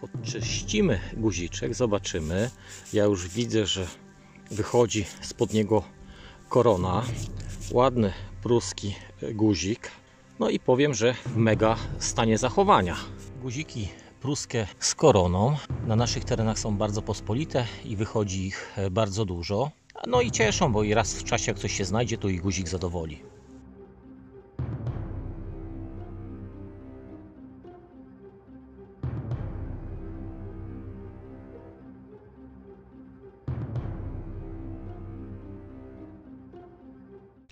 Podczyścimy guziczek, zobaczymy. Ja już widzę, że wychodzi spod niego korona. Ładny pruski guzik. No i powiem, że w mega stanie zachowania. Guziki pruskie z koroną na naszych terenach są bardzo pospolite i wychodzi ich bardzo dużo. No i cieszą, bo i raz w czasie jak coś się znajdzie, to i guzik zadowoli.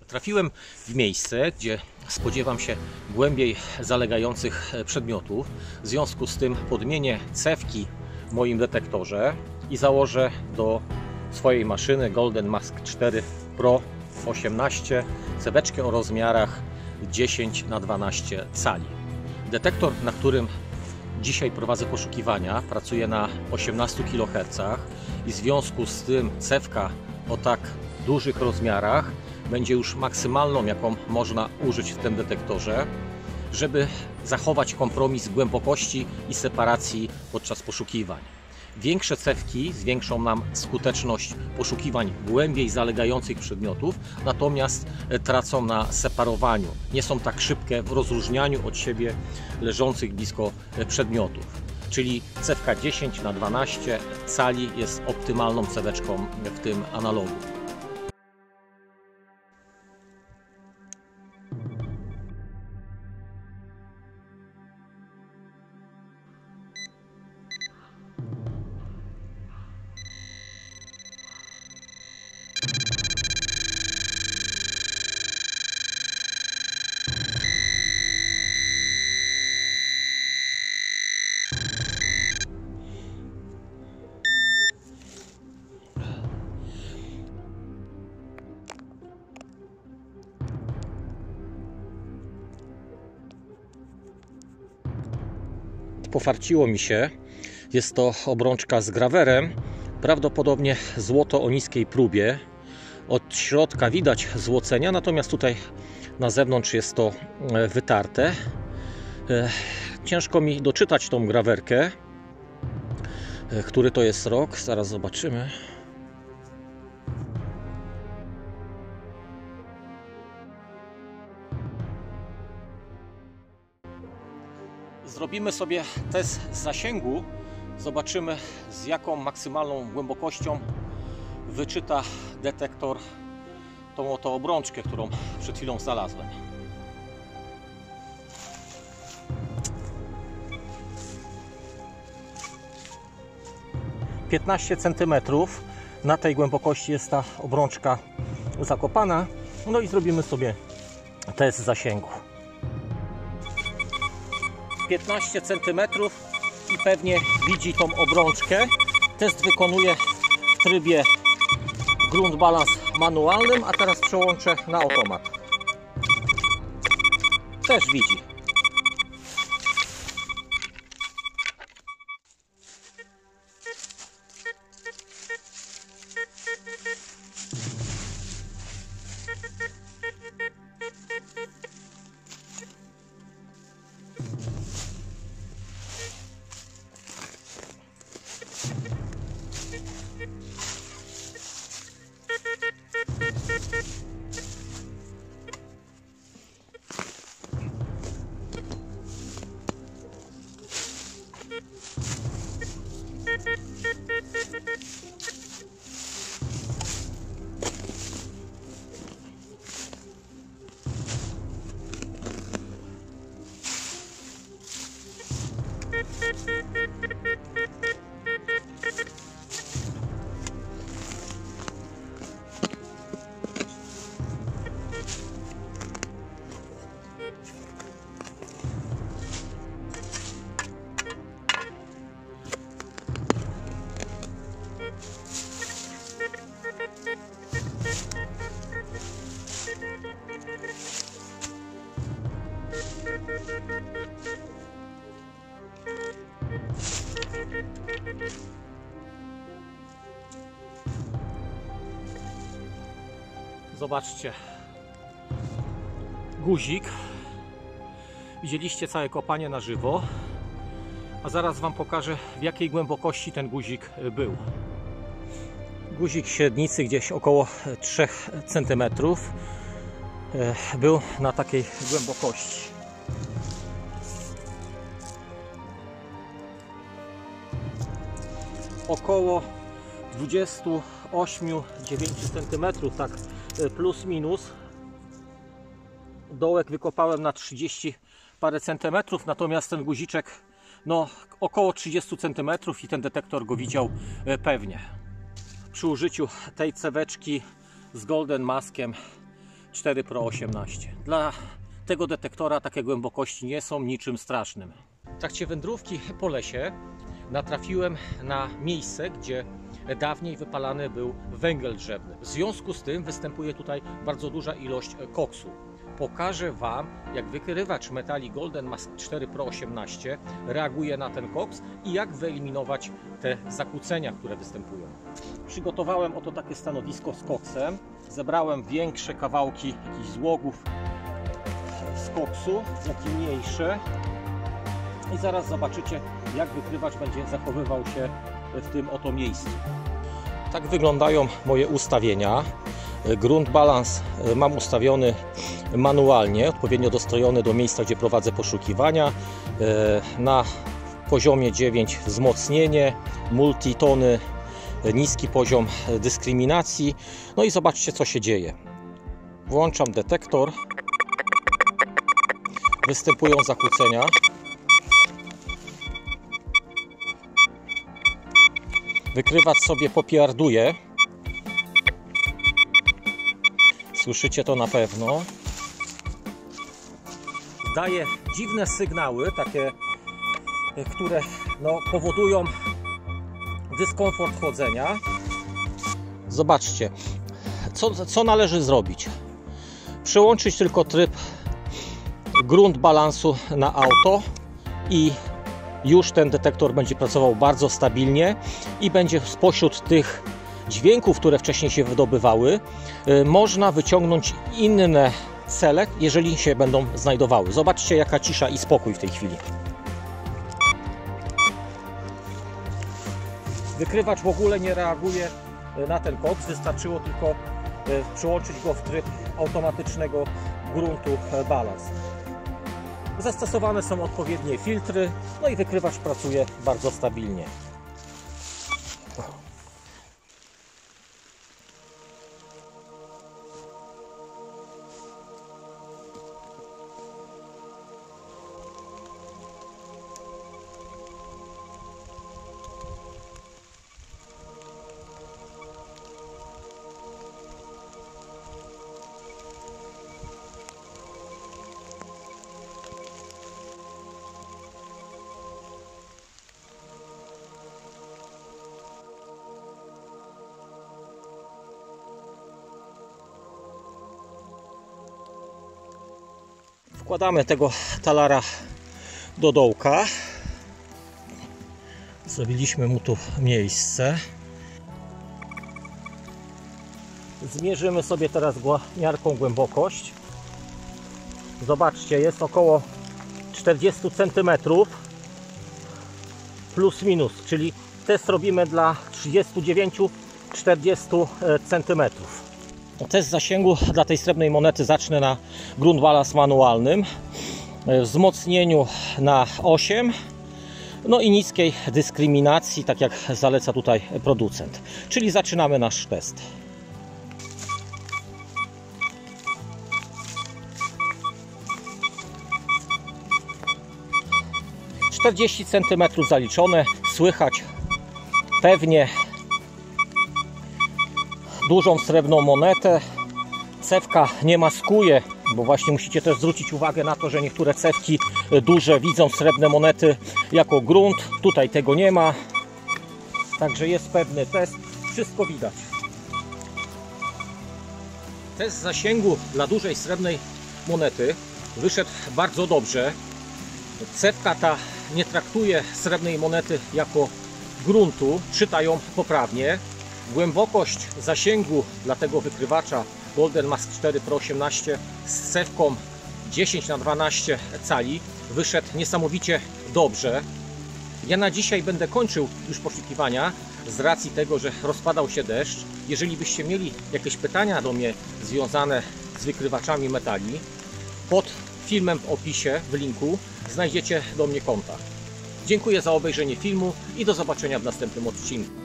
Trafiłem w miejsce, gdzie spodziewam się głębiej zalegających przedmiotów. W związku z tym podmienię cewki w moim detektorze i założę do swojej maszyny Golden Mask 4 Pro 18 ceweczkę o rozmiarach 10 na 12 cali. Detektor, na którym dzisiaj prowadzę poszukiwania, pracuje na 18 kHz i w związku z tym cewka o tak dużych rozmiarach będzie już maksymalną, jaką można użyć w tym detektorze, żeby zachować kompromis głębokości i separacji podczas poszukiwań. Większe cewki zwiększą nam skuteczność poszukiwań głębiej zalegających przedmiotów, natomiast tracą na separowaniu. Nie są tak szybkie w rozróżnianiu od siebie leżących blisko przedmiotów. Czyli cewka 10 na 12 cali jest optymalną ceweczką w tym analogu. Pofarciło mi się. Jest to obrączka z grawerem, prawdopodobnie złoto o niskiej próbie. Od środka widać złocenia, natomiast tutaj na zewnątrz jest to e, wytarte. E, ciężko mi doczytać tą grawerkę. E, który to jest rok? Zaraz zobaczymy. Zrobimy sobie test zasięgu. Zobaczymy z jaką maksymalną głębokością wyczyta detektor tą oto obrączkę, którą przed chwilą znalazłem. Piętnaście centymetrów na tej głębokości jest ta obrączka zakopana. No i zrobimy sobie test zasięgu. 15 cm i pewnie widzi tą obrączkę. Test wykonuję w trybie grunt balans manualnym, a teraz przełączę na automat. Też widzi. Zobaczcie. Guzik. Widzieliście całe kopanie na żywo. A zaraz Wam pokażę w jakiej głębokości ten guzik był. Guzik średnicy gdzieś około 3 cm był na takiej głębokości. Około 28-9 cm, tak plus minus. Dołek wykopałem na 30 parę centymetrów, natomiast ten guziczek no około 30 cm i ten detektor go widział pewnie przy użyciu tej ceweczki z Golden Maskiem 4 Pro 18. Dla tego detektora takie głębokości nie są niczym strasznym. W trakcie wędrówki po lesie natrafiłem na miejsce, gdzie dawniej wypalany był węgiel drzewny. W związku z tym występuje tutaj bardzo duża ilość koksu pokażę Wam, jak wykrywacz metali Golden Mask 4 Pro 18 reaguje na ten koks i jak wyeliminować te zakłócenia, które występują. Przygotowałem oto takie stanowisko z koksem. Zebrałem większe kawałki jakichś złogów z koksu, jak i mniejsze. I zaraz zobaczycie, jak wykrywacz będzie zachowywał się w tym oto miejscu. Tak wyglądają moje ustawienia. Grunt balans e, mam ustawiony manualnie, odpowiednio dostrojony do miejsca, gdzie prowadzę poszukiwania. E, na poziomie 9 wzmocnienie, multitony, e, niski poziom dyskryminacji. No i zobaczcie, co się dzieje. Włączam detektor. Występują zakłócenia. Wykrywacz sobie popiarduje Słyszycie to na pewno. Daje dziwne sygnały, takie, które no, powodują dyskomfort chodzenia. Zobaczcie, co, co należy zrobić. Przełączyć tylko tryb grunt balansu na auto i już ten detektor będzie pracował bardzo stabilnie i będzie spośród tych dźwięków, które wcześniej się wydobywały, y, można wyciągnąć inne cele, jeżeli się będą znajdowały. Zobaczcie, jaka cisza i spokój w tej chwili. Wykrywacz w ogóle nie reaguje y, na ten koks, wystarczyło tylko y, przyłączyć go w tryb automatycznego gruntu balans. Zastosowane są odpowiednie filtry, no i wykrywacz pracuje bardzo stabilnie. Wkładamy tego talara do dołka. Zrobiliśmy mu tu miejsce. Zmierzymy sobie teraz miarką głębokość. Zobaczcie, jest około 40 cm plus minus, czyli test robimy dla 39-40 cm. Test zasięgu dla tej srebrnej monety zacznę na grunt balans manualnym, wzmocnieniu na 8, no i niskiej dyskryminacji, tak jak zaleca tutaj producent. Czyli zaczynamy nasz test. Czterdzieści centymetrów zaliczone, słychać pewnie dużą srebrną monetę. Cewka nie maskuje, bo właśnie musicie też zwrócić uwagę na to, że niektóre cewki duże widzą srebrne monety jako grunt. Tutaj tego nie ma. Także jest pewny test. Wszystko widać. Test zasięgu dla dużej srebrnej monety wyszedł bardzo dobrze. Cewka ta nie traktuje srebrnej monety jako gruntu, czyta ją poprawnie. Głębokość zasięgu dla tego wykrywacza Golden Mask 4 Pro 18 z cewką 10 na 12 cali wyszedł niesamowicie dobrze. Ja na dzisiaj będę kończył już poszukiwania z racji tego, że rozpadał się deszcz. Jeżeli byście mieli jakieś pytania do mnie związane z wykrywaczami metali, pod filmem w opisie, w linku, znajdziecie do mnie kontakt. Dziękuję za obejrzenie filmu i do zobaczenia w następnym odcinku.